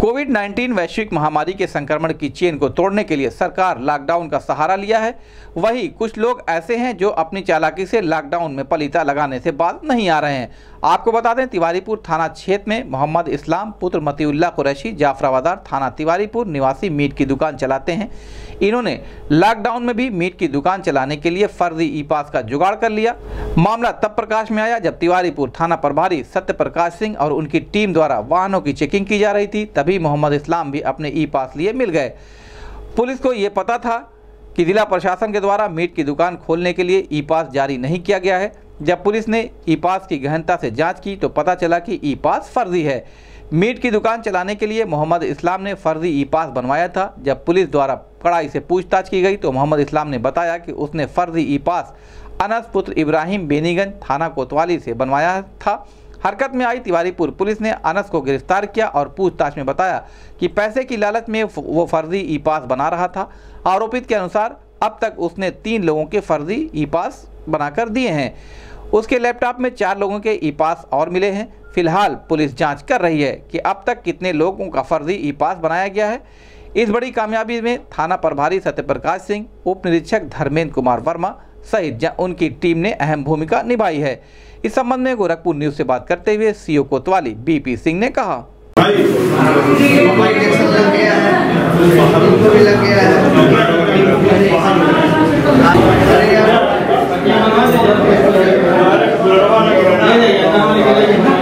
Covid 19 वैश्विक महामारी के संक्रमण की चेन को तोड़ने के लिए सरकार लॉकडाउन का सहारा लिया है। वहीं कुछ लोग ऐसे हैं जो अपनी चालाकी से लॉकडाउन में पलीता लगाने से बात नहीं आ रहे हैं। आपको बता दें, तिवारीपुर थाना क्षेत्र में मोहम्मद इस्लाम, पुत्र मतीउल्ला कुरैशी, जाफराबादार थाना तिवारीपुर निवासी मीट की दुकान चलाते हैं। इन्होंने लॉकडाउन में भी मीट की दुकान चलाने के लिए फर्जी ई पास का जुगाड़ कर लिया। मामला तब प्रकाश में आया जब तिवारीपुर थाना प्रभारी सत्य प्रकाश सिंह और उनकी टीम द्वारा वाहनों की चेकिंग की जा रही थी। तभी मोहम्मद इस्लाम भी अपने ई पास लिए मिल गए। पुलिस को ये पता था कि जिला प्रशासन के द्वारा मीट की दुकान खोलने के लिए ई पास जारी नहीं किया गया है। जब पुलिस ने ई पास की गहनता से जाँच की तो पता चला कि ई पास फर्जी है। मीट की दुकान चलाने के लिए मोहम्मद इस्लाम ने फर्जी ई पास बनवाया था। जब पुलिस द्वारा कड़ाई से पूछताछ की गई तो मोहम्मद इस्लाम ने बताया कि उसने फर्जी ई पास अनस पुत्र इब्राहिम बेनीगंज थाना कोतवाली से बनवाया था। हरकत में आई तिवारीपुर। पुलिस ने अनस को गिरफ़्तार किया और पूछताछ में बताया कि पैसे की लालच में वो फर्जी ई पास बना रहा था। आरोपित के अनुसार अब तक उसने तीन लोगों के फर्जी ई पास बनाकर दिए हैं। उसके लैपटॉप में चार लोगों के ई पास और मिले हैं। फ़िलहाल पुलिस जाँच कर रही है कि अब तक कितने लोगों का फर्जी ई पास बनाया गया है। इस बड़ी कामयाबी में थाना प्रभारी सत्यप्रकाश सिंह, उप निरीक्षक धर्मेंद्र कुमार वर्मा सहित उनकी टीम ने अहम भूमिका निभाई है। इस संबंध में गोरखपुर न्यूज़ से बात करते हुए सीओ कोतवाली, बीपी सिंह ने कहा। भाई। लग गया है उनको भी लग गया है अरे यार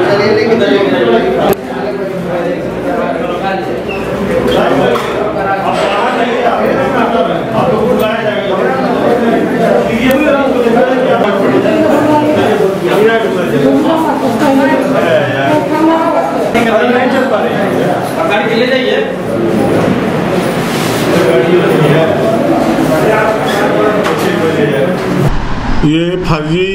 चलिए लेकिन ये फर्जी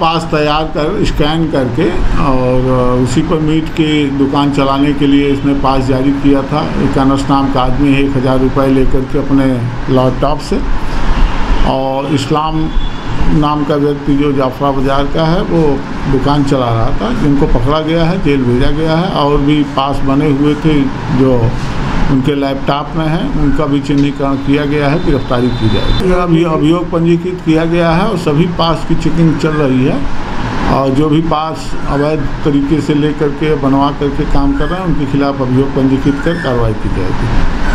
पास तैयार कर, स्कैन करके और उसी पर मीट की दुकान चलाने के लिए इसने पास जारी किया था। एक अनस नाम का आदमी एक हज़ार रुपये लेकर के अपने लैपटॉप से। और इस्लाम नाम का व्यक्ति जो जाफरा बाज़ार का है, वो दुकान चला रहा था, जिनको पकड़ा गया है, जेल भेजा गया है, और भी पास बने हुए थे जो उनके लैपटॉप में है, उनका भी चिन्हीकरण किया गया है, गिरफ्तारी की जाएगी। अभी अभियोग पंजीकृत किया गया है, और सभी पास की चेकिंग चल रही है, और जो भी पास अवैध तरीके से लेकर के, बनवा करके काम कर रहे हैं, उनके खिलाफ अभियोग पंजीकृत कर कार्रवाई की जाएगी।